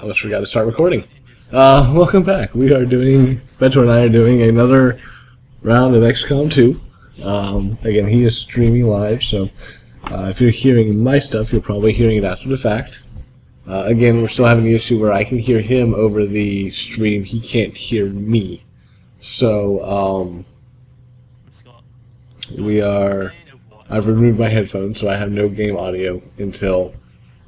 I almost forgot to start recording. Uh, welcome back. We are doing, Beto and I are doing another round of XCOM 2. Um, again, he is streaming live, so uh, if you're hearing my stuff, you're probably hearing it after the fact. Uh, again, we're still having the issue where I can hear him over the stream. He can't hear me. So, um, we are, I've removed my headphones, so I have no game audio until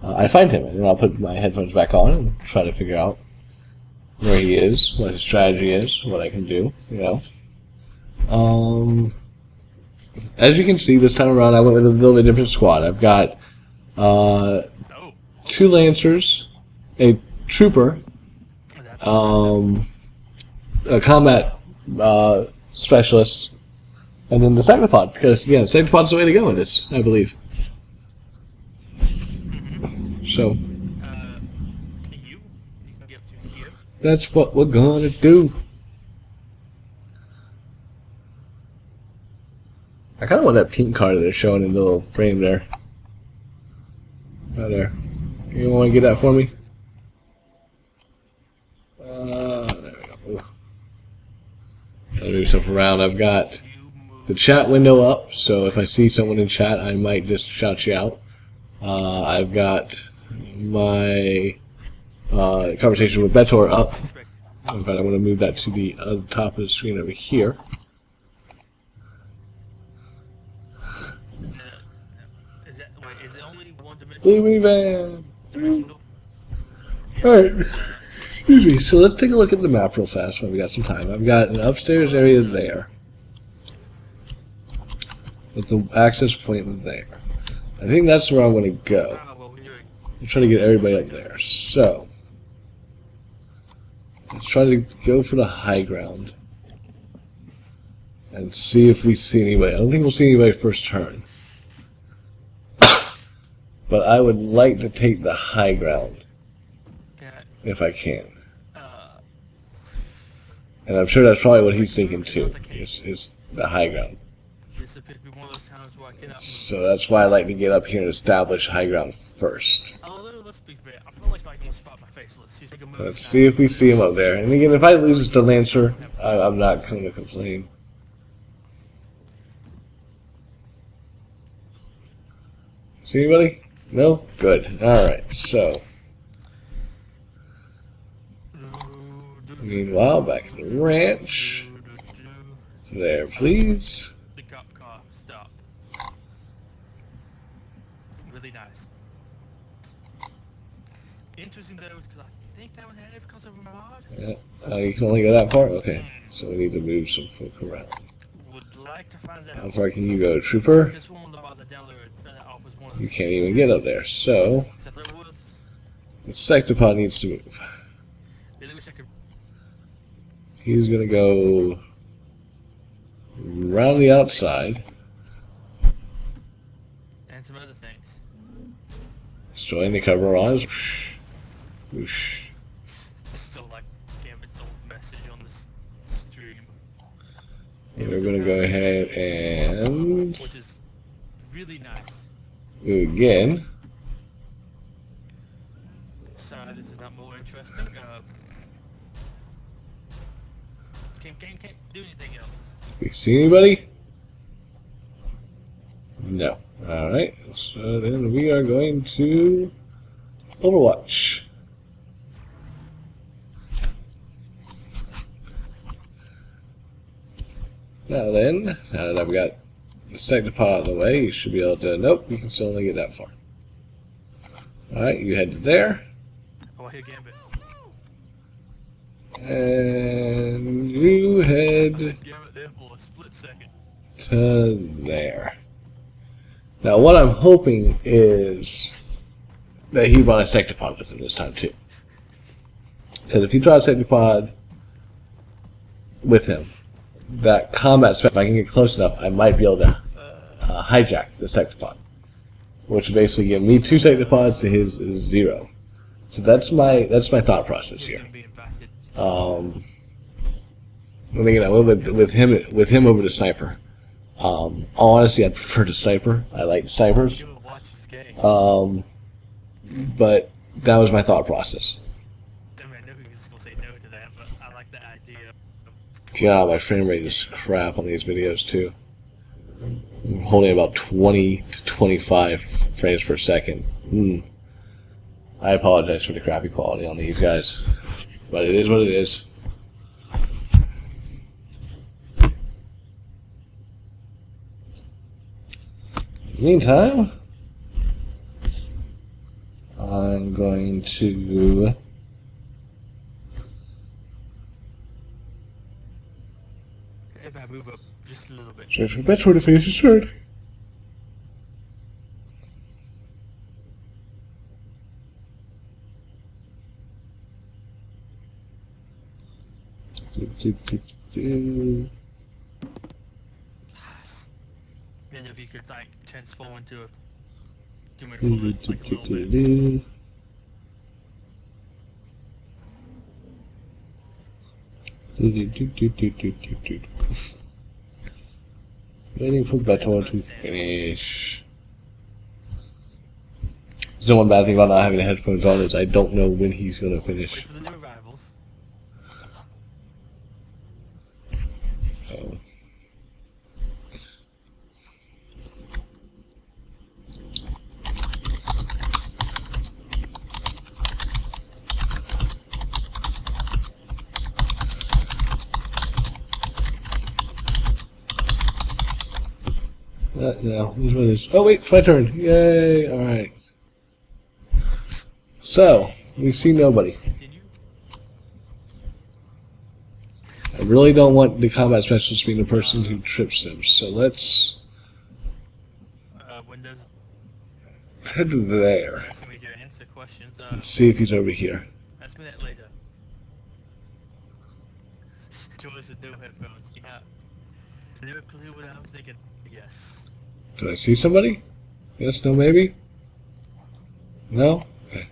uh, I find him, and I'll put my headphones back on and try to figure out where he is, what his strategy is, what I can do, you know. Um, as you can see, this time around I went with a little bit different squad. I've got uh, two Lancers, a Trooper, um, a Combat uh, Specialist, and then the Sectopod, because, yeah, Sectopod's the way to go in this, I believe. So, Uh, you? You can get to here. that's what we're gonna do. I kind of want that pink card that they're showing in the little frame there. Right there. You want to get that for me? Uh, there we go. I'll move stuff around. I've got the chat window up, so if I see someone in chat, I might just shout you out. Uh, I've got my uh, conversation with Betuor up. In fact, I want to move that to the uh, top of the screen over here. minivan. Alright. Excuse me. So let's take a look at the map real fast while we got some time. I've got an upstairs area there. With the access point there. I think that's where I want to go. Ah, well, when you're I'm trying to get everybody up there. So, let's try to go for the high ground and see if we see anybody. I don't think we'll see anybody first turn. but I would like to take the high ground got if I can. uh, And I'm sure that's probably what he's thinking too, is, is the high ground. this appears to be one of those times where I cannot move. So that's why I like to get up here and establish high ground first. Let- let's be fair. I feel like I can spot my face. Let's see if I can move. Let's now. see if we see him up there. And again, if I lose this to Lancer, I, I'm not going to complain. See anybody? No? Good. Alright, so, meanwhile, back in the ranch. There, please. The cop car stop. Really nice. Interesting though, because I think that was added because of a mod. Yeah. Uh, you can only go that far? Okay. So we need to move some folk around. Would like to find How far can you go, Trooper? Just one about the download that offers one of You can't even get up there. So, Except there was. the Sectopod needs to move. Really wish I could. He's gonna go around the outside. And some other things. He's joining the cover on his. Whoosh. And we're gonna go ahead and Which is really nice. move again. Sorry, this is not more interesting. Uh, can't, can't, can't do anything else. We see anybody? No. Alright, so then we are going to Overwatch. Now then, now that I've got the second part out of the way, you should be able to. Nope, you can still only get that far. Alright, you head to there, Oh, I hear Gambit. and you head Gambit there for a split second. to there. Now, what I'm hoping is that he brought a sectopod with him this time too. Because if he brought a sectopod with him, that combat spec, if I can get close enough, I might be able to uh, hijack the sectopod, which would basically give me two sectopods to his, his zero. So that's my that's my thought process here. Um, I think I went with with him with him over the sniper. Um, honestly, I prefer the sniper. I like snipers. You will watch this game. Um, but that was my thought process. God, my frame rate is crap on these videos too. I'm holding about 20 to 25 frames per second. Mm. I apologize for the crappy quality on these guys, but it is what it is. Meantime, I'm going to move up just a little bit. search for Betuor to finish his turn. Then if you could like transform into a human Do, do, fluid, do, like a little bit. do, do, do, do, do, do, do. Waiting for Betuor to finish. There's no one bad thing about not having the headphones on is I don't know when he's Wait finish. for the new arrivals. So. No, what it is. Oh wait, it's my turn. Yay! All right. So we see nobody. I really don't want the combat specialist being the person who trips them. So let's Uh, Windows head to there asking me to answer questions. Uh, and see if he's over here. ask me that later. Joyce with no headphones were clear what I'm thinking. Yes. Do I see somebody? Yes, no, maybe? No? Okay.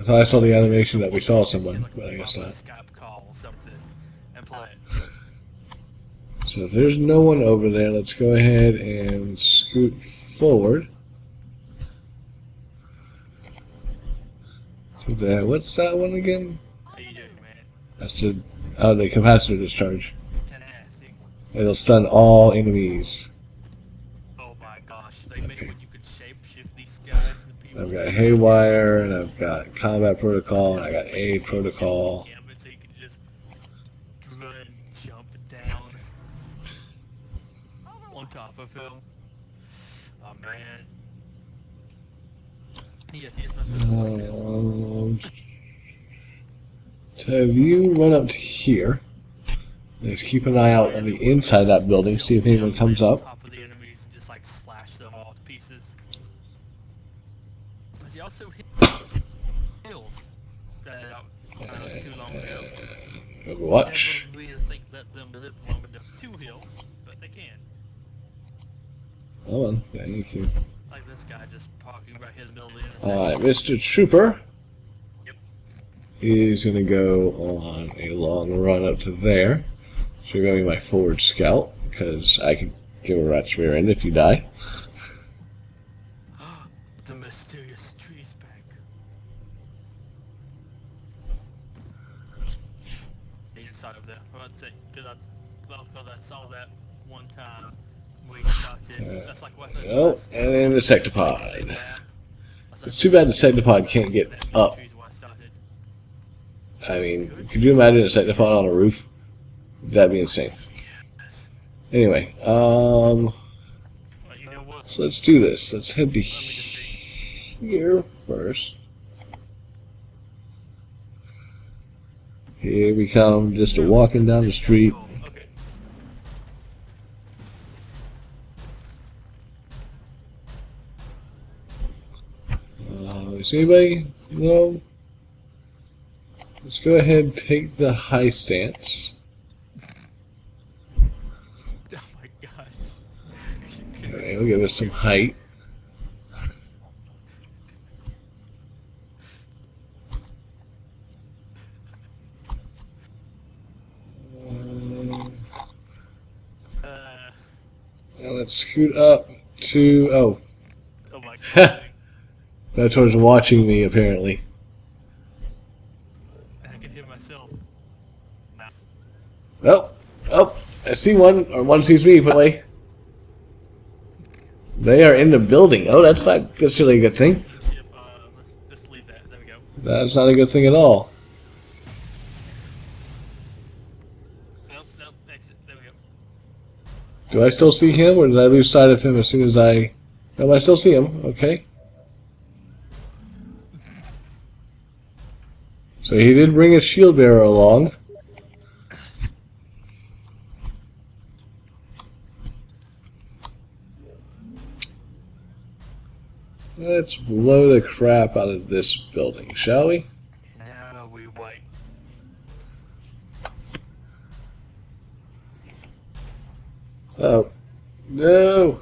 I thought I saw the animation that we saw someone, but I guess not. Skype call something and play it. So there's no one over there, let's go ahead and scoot forward. To there. What's that one again? How you doing, man? That's the, oh, the capacitor discharge. It'll stun all enemies. I've got Haywire, and I've got Combat Protocol, and I got Aid Protocol. Gambit, so you can just run, jump down on top of him. Oh man. Yes, yes, Um, to have you run up to here. Just keep an eye out on the inside of that building, see if anyone comes up. Top of the enemies and just like slash them all to pieces. But he also hit hills that uh, uh, too long ago. Overwatch. Never really think let them live long enough to heal, but they can. Hold on. Thank you. Like this guy just talking about his building. Alright, Mr. Trooper Yep. is going to go on a long run up to there. So you're to be my forward scout, because I can give a rat's rear end if you die. the mysterious trees back. Inside of there. I'd say, because I, well, 'cause I saw that one time we started. Uh, that's like what I said. Oh, and then the last Sectopod. map. I said, It's too bad the Sectopod can't get up. I mean, could you imagine a Sectopod on a roof? That'd be insane. Anyway, um, But you know what? so let's do this. Let's head to Let me just see. here first. Here we come, just a walking down the street. Uh, is anybody? No. Let's go ahead and take the high stance. Oh my gosh. Okay, we'll give us some height. Um, Uh, now let's scoot up to. Oh, oh my god. that's what's watching me apparently. I can hear myself. Nice. Well, I see one, or one sees me, but they are in the building. Oh, that's not necessarily a good thing. Yep, uh, let's just leave that. There we go. That's not a good thing at all. Do I still see him, or did I lose sight of him as soon as I... No, I still see him. Okay. So he did bring his shield bearer along. Let's blow the crap out of this building, shall we? Now we wait. Oh. No!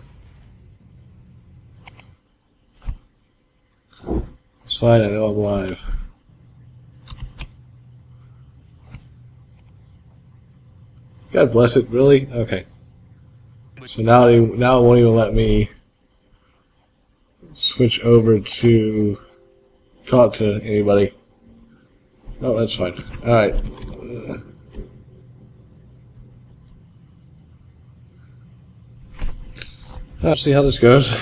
It's fine, I know I'm live. God bless it, really? Okay. So now it, now it won't even let me switch over to talk to anybody. Oh, that's fine. Alright. Let's see how this goes.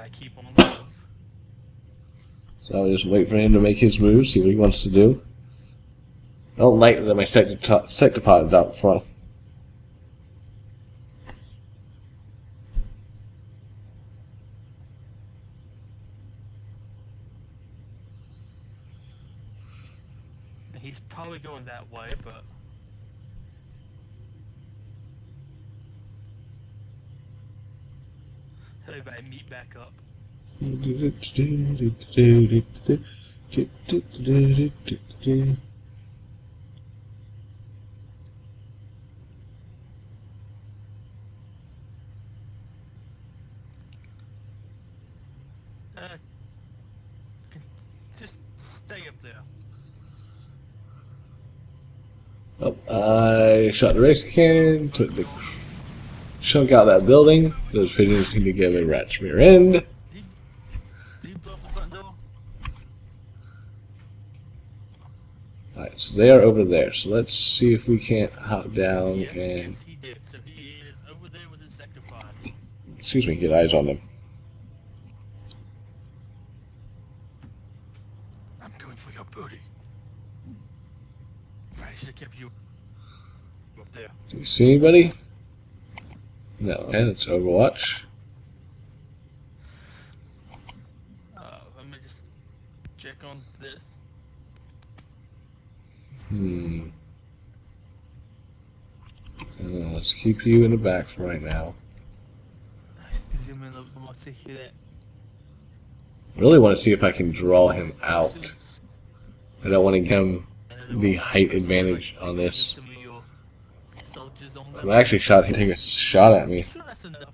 I keep on the move? So I'll just wait for him to make his move, see what he wants to do. I don't like that my sector sectopod's out front. He's probably going that way, but everybody meet back up. Uh, c- just stay up there. Oh, Oh, I shot the Wraith Cannon, took the chunk out that building. Those pigeons need to give a rat's rear end. Did you, did you blow up the front door? Alright, so they are over there. So let's see if we can't hop down yes, and, yes, he did. So he is over there with his sectopod. excuse me, get eyes on them. I'm coming for your booty. I should have kept you up there. Do you see anybody? No, and it's Overwatch. Uh, let me just check on this. Hmm. Uh, let's keep you in the back for right now. That. Really want to see if I can draw him out. I don't want to give him the height advantage on this. I'm actually shot. He take a shot at me. Sure, that's enough.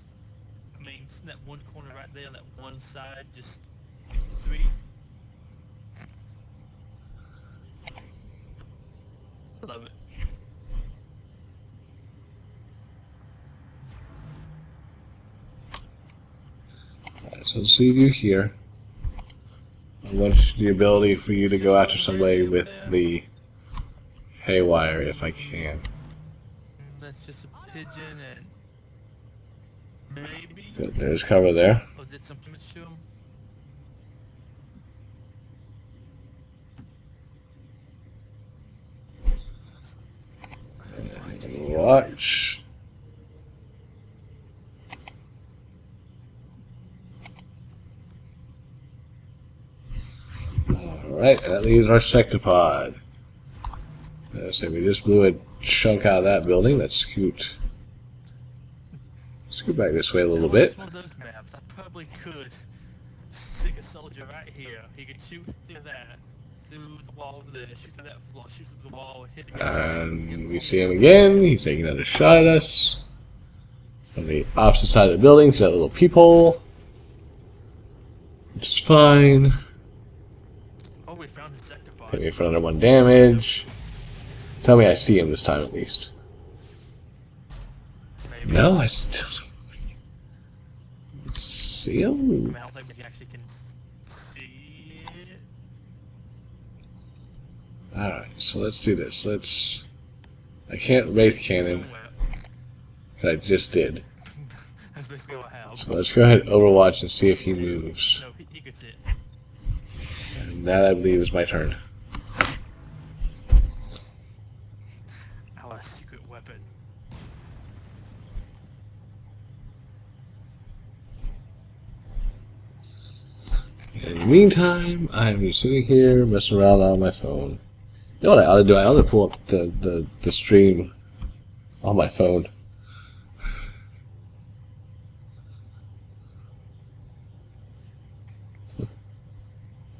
I mean, in that one corner right there, that one side, just three. Love it. Alright, so let's leave you here. I want the ability for you to go after somebody with the haywire if I can. That's just a pigeon and maybe. Good, there's cover there. Oh, did some damage to him? Watch. Alright, that leaves our sectopod. Uh, so we just blew a chunk out of that building. Let's scoot. Scoot back this way a little bit. It's one of those maps. I probably could stick a soldier right here. He could shoot through that, through the wall there, shoot through that floor, shoot through the wall, hit the. And we see him again. He's taking another shot at us. From the opposite side of the building through that little peephole. Which is fine. Oh, we found his sectopod. Hit me for another one damage. Tell me I see him this time at least. Maybe. No, I still don't see him. I don't think we actually can see. Alright, so let's do this. Let's. I can't Wraith Cannon, I just did. That's basically what happened. So let's go ahead and Overwatch and see if he moves. No, he, he gets. And that, I believe, is my turn. Our secret weapon. In the meantime, I'm just sitting here messing around on my phone. You know what I ought to do? I ought to pull up the, the, the stream on my phone.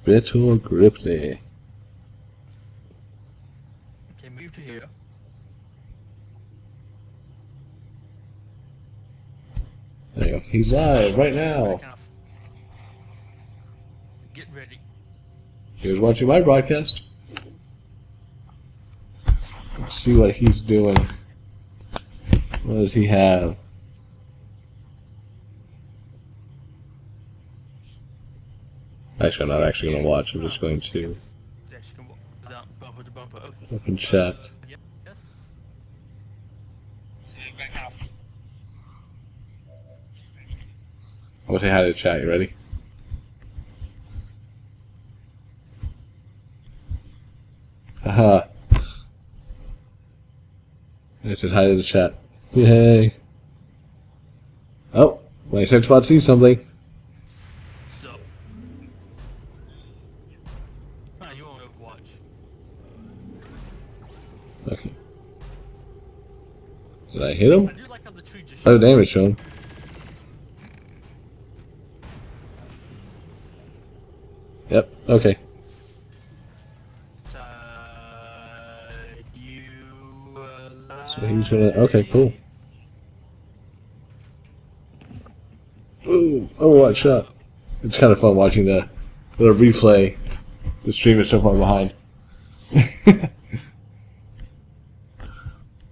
Betuor Gripley. Okay, move to here. There you go. He's live right now. He was watching my broadcast. Let's see what he's doing. What does he have? Actually, I'm not actually going to watch. I'm just going to open chat. To say hi to chat. You ready? Haha. I said hi to the chat. Yay. Oh, my search bot sees something. Okay. Did I hit him? Lot of damage to him. Yep, okay. So he's gonna. Okay, cool. Ooh, Overwatch shot. It's kind of fun watching the, the replay. The stream is so far behind.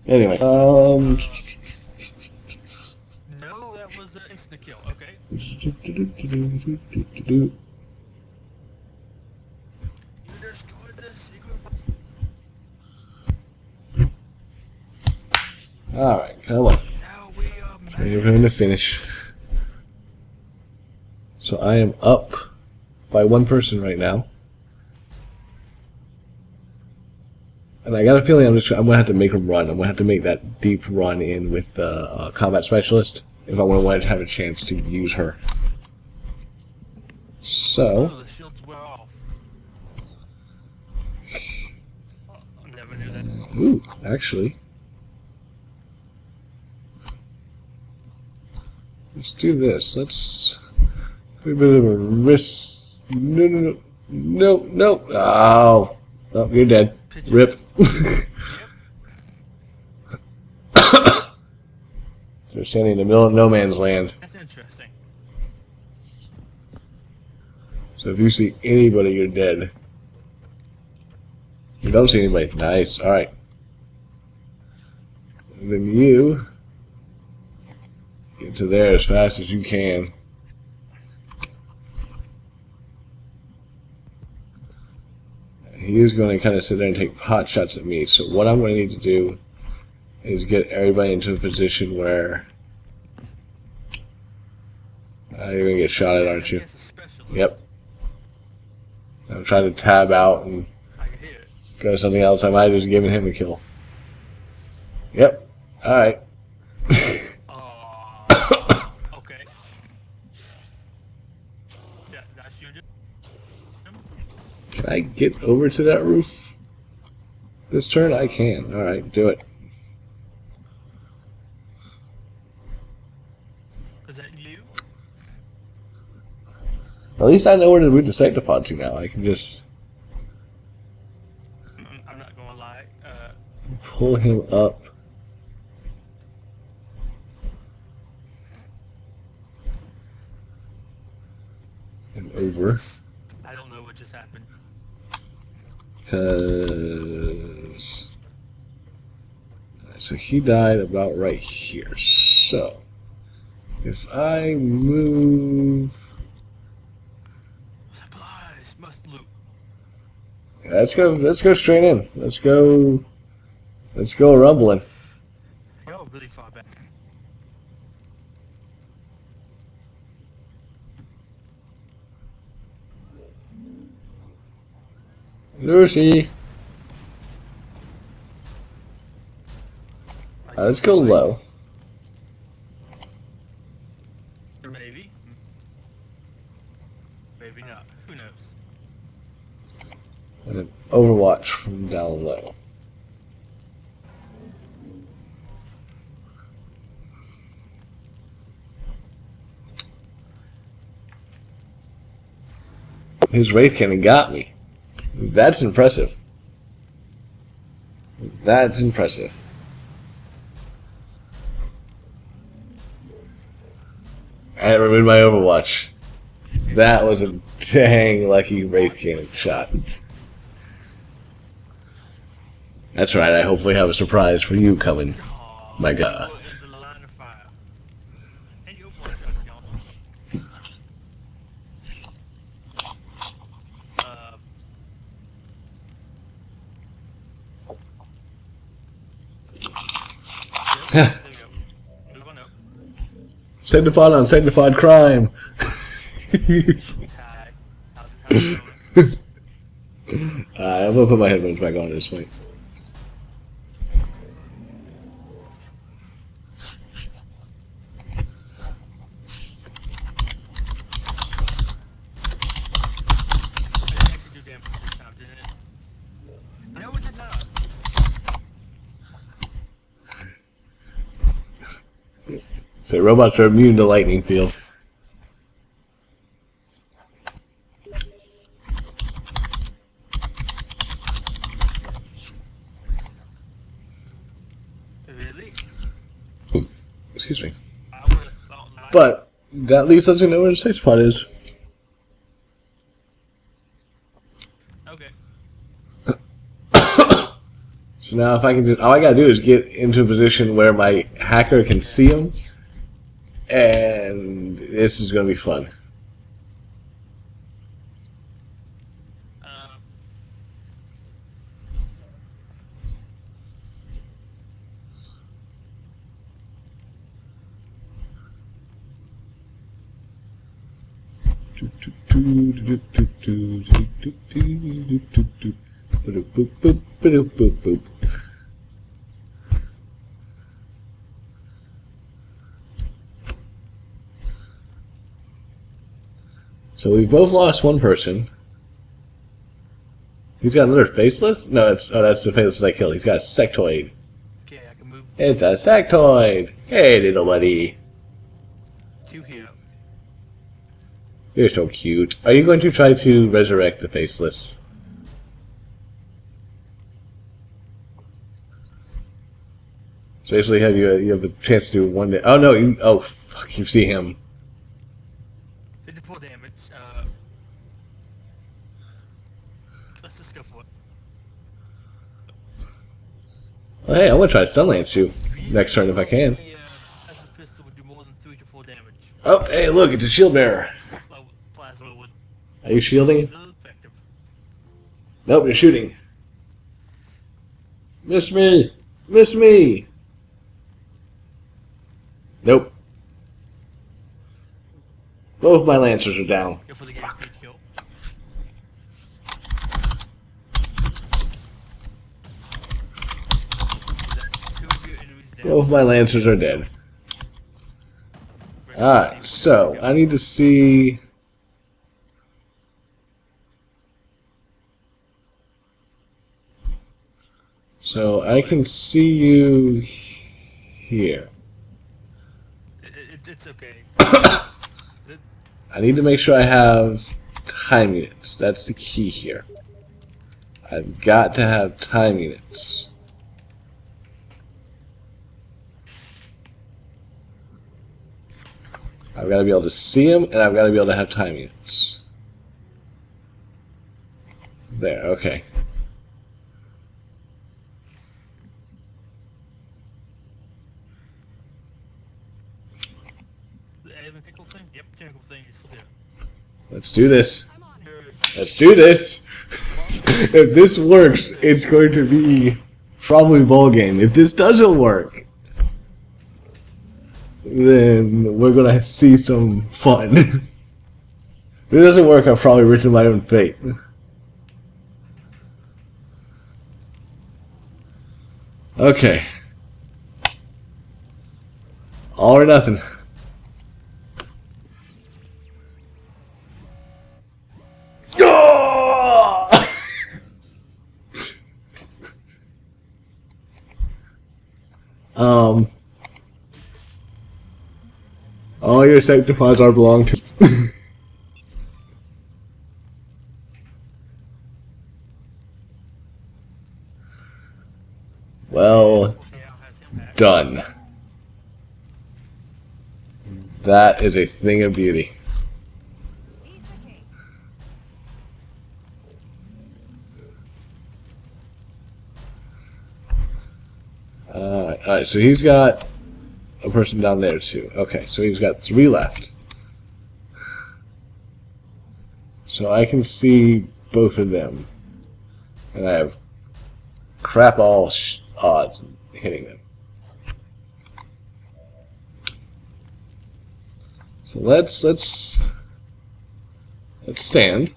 anyway, um. No, that was an instant kill. Okay. Alright, You destroyed the secret. Come on. Are going to finish. So I am up by one person right now. And I got a feeling I'm just I'm gonna have to make a run. I'm gonna have to make that deep run in with the uh, combat specialist if I want to have a chance to use her. So Oh, the shields wear off. Oh, I never knew that. Ooh, actually. Let's do this. Let's do a bit of a risk. No, no, no. No, no. Oh. Oh, you're dead. Rip. They're standing in the middle of no man's land. That's interesting. So if you see anybody, you're dead. You don't see anybody. Nice. All right. And then you to there as fast as you can. He is going to kind of sit there and take pot shots at me. So what I'm going to need to do is get everybody into a position where uh, you're going to get shot at, aren't you? Yep. I'm trying to tab out and go something else. I might have just given him a kill. Yep. Alright. Oh. okay. Yeah, that's your. Can I get over to that roof? This turn? I can. Alright, do it. Is that you? At least I know where to move the sectopod to now. I can just Mm, I'm not gonna lie. Uh, pull him up. And over. I don't know what just happened. Because. So he died about right here. So. If I move. Supplies must loot. let's go. Let's go straight in. Let's go. Let's go rumbling. You're really far back. Lucy. Uh, let's go low. Maybe. Maybe not. Who knows? And then Overwatch from down low. His Wraith Cannon got me. That's impressive. That's impressive. I removed my Overwatch. That was a dang lucky Wraith Cannon shot. That's right, I hopefully have a surprise for you coming. My God. put in the line of fire. And your voice got gone. Uh, yep, there you go. Move on up. Send on Sanctified Crime. Hi. How's, how's it going? Alright, I'm gonna put my headphones back on at this point. It actually do damage this time, didn't it? No, it did not. So robots are immune to lightning field. Really? Excuse me. I would have thought not. But that leads us to know where the safe spot is. Okay. So now if I can just, all I gotta do is get into a position where my hacker can see him. And this is gonna be fun. Um, So we've both lost one person. He's got another faceless? No, it's oh that's the faceless I killed. He's got a sectoid. okay, I can move It's a sectoid. Hey little buddy. two here. You're so cute. Are you going to try to resurrect the faceless? So basically, have you you have the chance to do one day? Oh no! You, oh fuck! You see him. 54 damage. Uh, let's just go for it. Well, hey, I want to try to stun lance you next turn if I can. The, as a pistol would do more than 3 to 4 damage. Oh, hey, look! It's a shield bearer. Slow plasma would Are you shielding? Nope, you're shooting. Miss me! Miss me! Nope. Both my lancers are down. Go for the guaranteed kill. That's two of your enemies down. Both my lancers are dead. Alright, so I need to see. So I can see you here. It, it, it's okay. I need to make sure I have time units. That's the key here. I've got to have time units. I've got to be able to see them, and I've got to be able to have time units. There, okay. Let's do this. Let's do this. if this works, it's going to be probably ball game. If this doesn't work, then we're gonna see some fun. if it doesn't work, I've probably written my own fate. Okay. All or nothing. um, all your sanctifies are belong to. well done. That is a thing of beauty. Alright, so he's got a person down there too. Okay, so he's got three left. So I can see both of them. And I have crap all odds hitting them. So let's let's let's stand.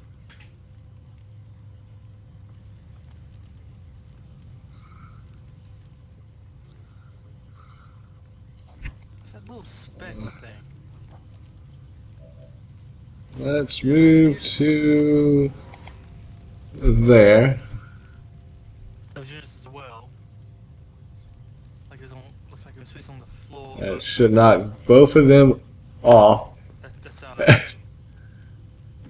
that little speck Mm. thing? Let's move to there. Those units as well. Like there's on, looks like there's space on the floor. That should knock both of them off. That's, that's out of it.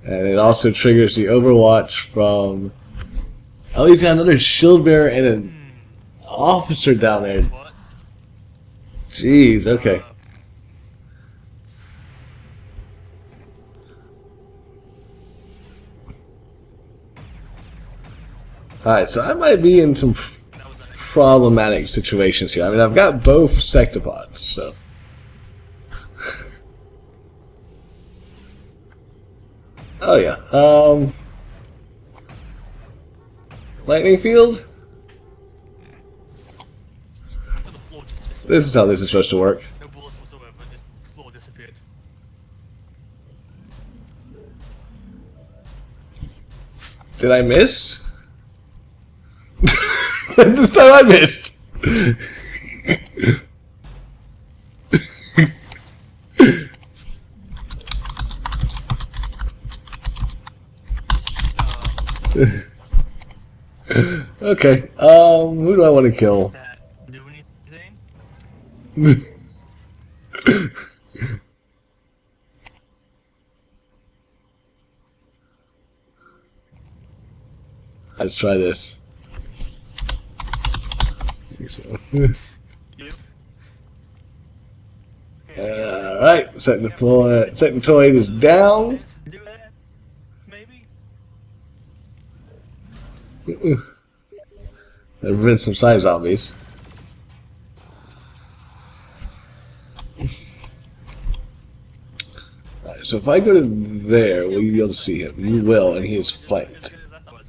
And it also triggers the Overwatch from. Oh, he's got another shield bearer and an Hmm. officer down there. Jeez, okay. Alright, so I might be in some problematic situations here. I mean, I've got both sectopods, so. oh, yeah. Um. Lightning field? This is how this is supposed to work. Did I miss? This time I missed. okay. Um, who do I want to kill? Let's try this. Think so. You? All right, second deploy. Second toy is down. Do that? Maybe? There've been some psi zombies. Alright, so if I go to there, will you be able to see him? You will, and he is flanked. good as I thought.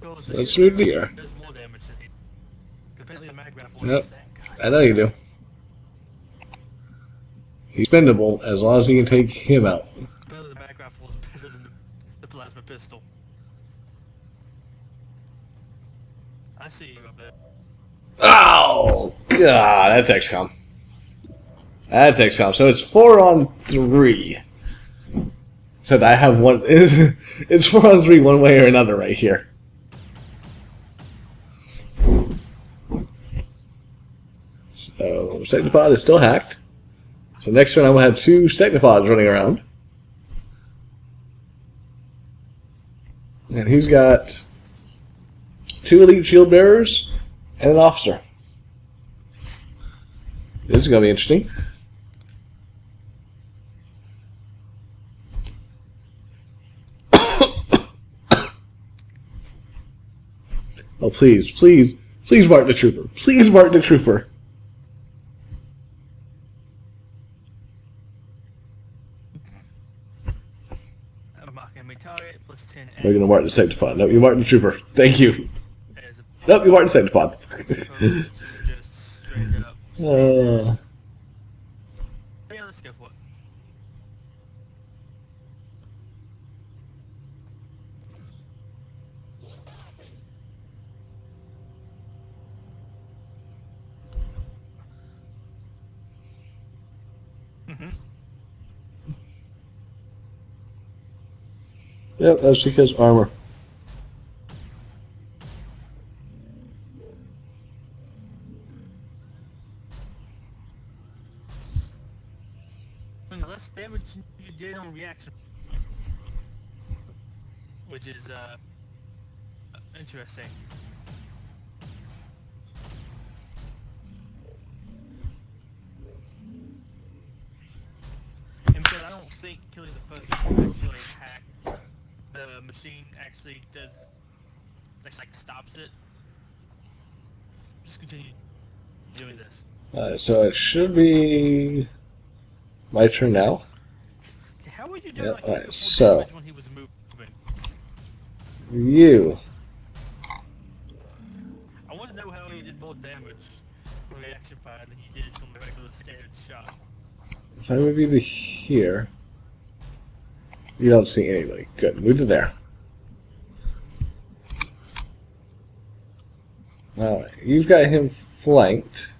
Goes to Let's move here. There's more damage than he. Apparently the mag rifle Yep. is that guy. I know you do. He's bendable as long as he can take him out. Apparently the mag rifle is better than the, plasma pistol. I see you up there. Oh, God, that's XCOM. That's XCOM. So it's four on three. Except I have one. It's four on three, one way or another, right here. So Sectopod is still hacked. So next turn I will have two Sectopods running around. And he's got two elite shield bearers and an officer. This is going to be interesting. oh, please, please, please, Martin the Trooper. Please, Martin the Trooper. We're gonna mark the Sectopod. Nope, you marked the trooper. Thank you. as Nope, you marked the safety pod. just straight up. uh, Yeah, let's go for it. Mm-hmm. Yep, that's because armor. Less damage you did on reaction. Which is, uh, interesting. And but I don't think killing the person actually hack the machine actually does, like, like stops it. Just continue doing this. Uh, so it should be my turn now. How would you do Yeah, like full so- when he was moving? You. I want to know how he did more damage from reaction fire than he did from the regular standard shot. If I move you to here, you don't see anybody. Good. Move to there. Alright. You've got him flanked.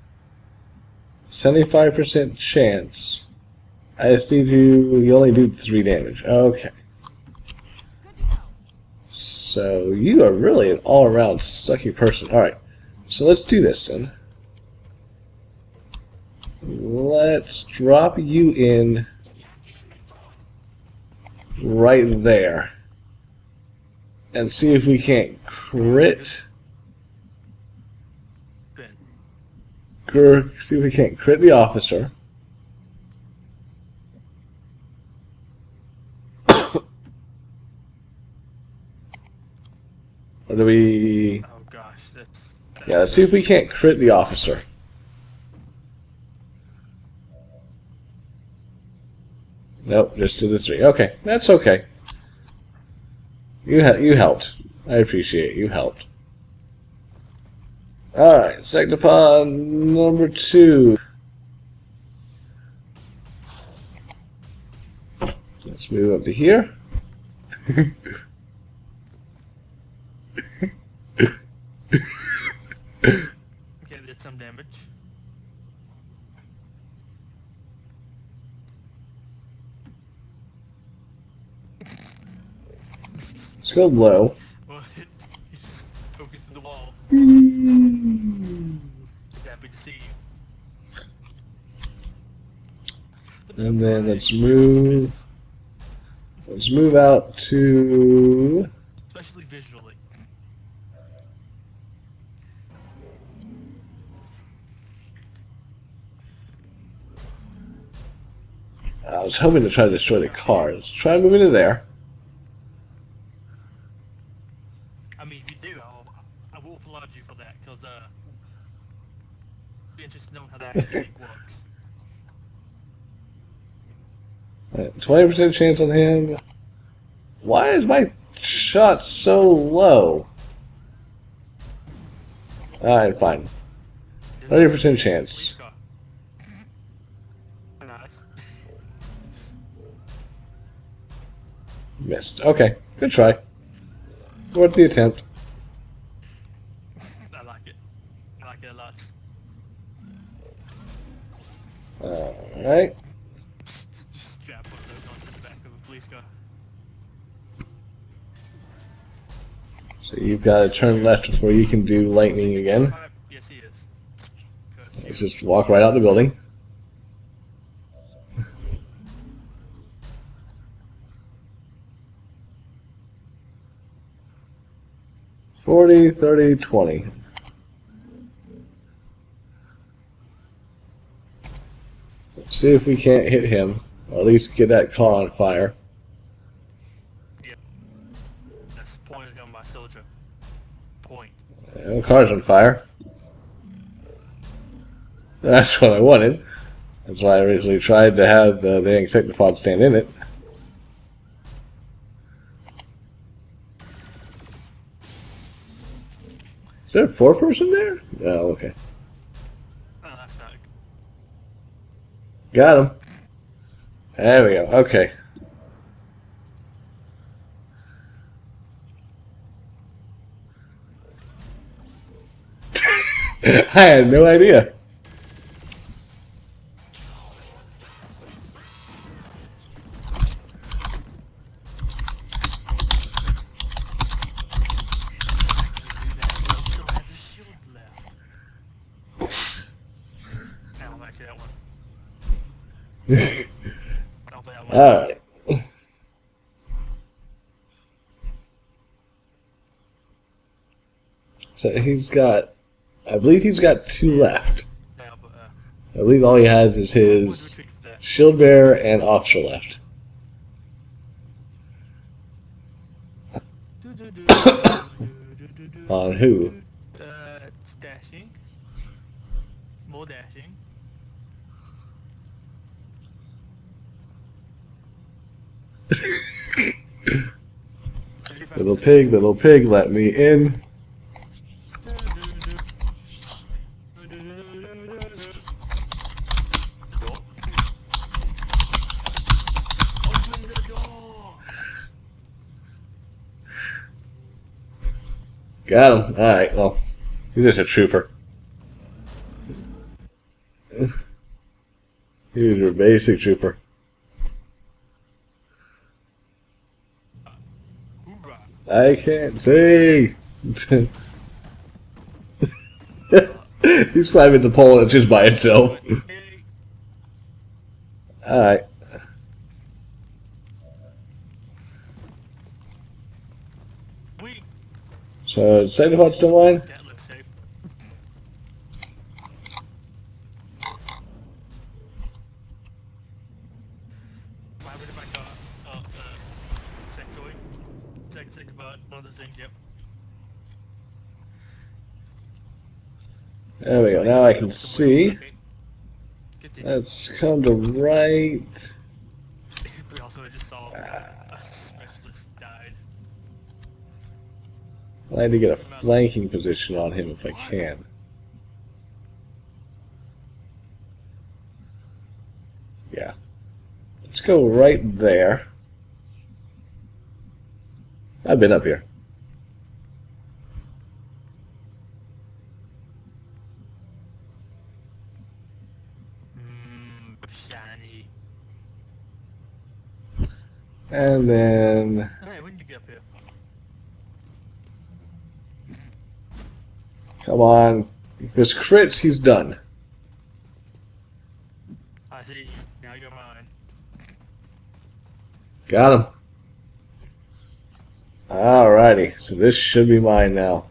75% chance. I just need you. You only do 3 damage. Okay. So you are really an all around sucky person. Alright. So let's do this then. Let's drop you in right there. And see if we can't crit. Gr- see if we can't crit the officer. or do we. oh gosh, that's Yeah, let's see if we can't crit the officer. Nope, just to the three. Okay, that's okay. You you helped. I appreciate it. you helped. All right, Sectopod number two. Let's move up to here. okay. Did some damage. Let's go low. Well, he just to the wall. And happy to see you. But then let's move. Let's move out to. Especially visually. I was hoping to try to destroy the car. Let's try moving to there. I mean, if you do, I'll, I will applaud you for that, because, uh, be interested to know how that works. Twenty percent chance on him. Why is my shot so low? Alright, fine. 30% chance. Missed. Okay, good try. Worth the attempt. I like it. I like it a lot. Alright. So you've got to turn left before you can do lightning again. Yes, he is. Let's just walk right out the building. Forty, thirty, twenty. See if we can't hit him. Or at least get that car on fire. Yeah. That's pointed on my soldier. Point. The car's on fire. That's what I wanted. That's why I originally tried to have the, the insectopod stand in it. Is there a four person there? Oh, okay. Got him. There we go. Okay. I had no idea. Alright. So he's got, I believe he's got two left. I believe all he has is his shield bearer and officer left. On who? Uh, it's dashing. More dashing. Little pig, little pig, let me in. Got him. Alright, well, he's just a trooper. He's your basic trooper. I can't see. he's climbing the pole just by itself. Alright. So, second part still mine? That looks safe. Why would I got uh, uh, sectoid? Sec, sec about one of those things, yep. There we go. Now I can see. Okay. Good thing. Let's come to right. we also just saw a specialist died. I need to get a flanking position on him if I can. Yeah. Let's go right there. I've been up here. And then Hey, when did you get up here? come on. If this crits, he's done. I see. Now you're mine. Got him. Alrighty, so this should be mine now.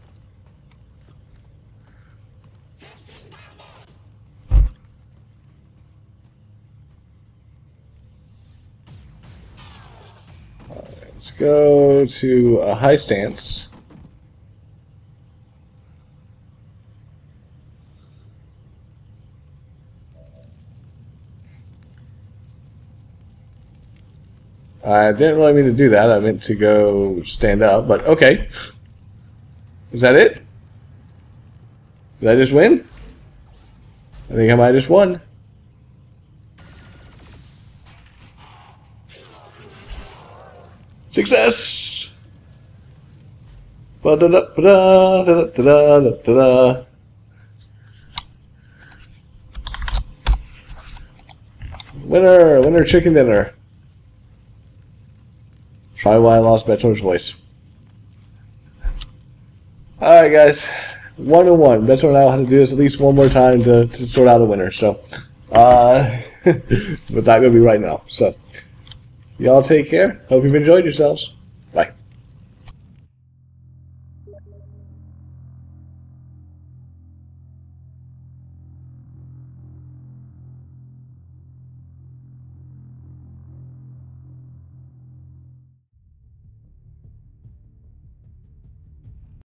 Let's go to a high stance. Uh, I didn't really mean to do that. I meant to go stand up, but okay. Is that it? Did I just win? I think I might have just won. Success! Ba-da-da-ba-da, da-da-da-da-da-da. Winner! Winner chicken dinner. Try why I lost Betuor's voice. Alright, guys. One and one. Betor and I will have to do this at least one more time to, to sort out a winner. So, uh, but not going to be right now. So, y'all take care. Hope you've enjoyed yourselves.